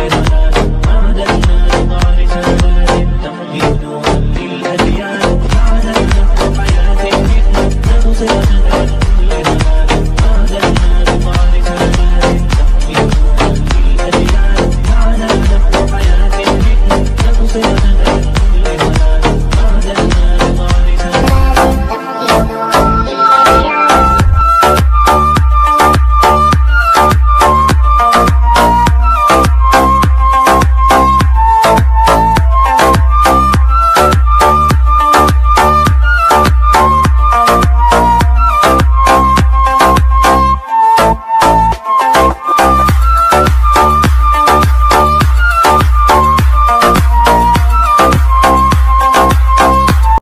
I don't know.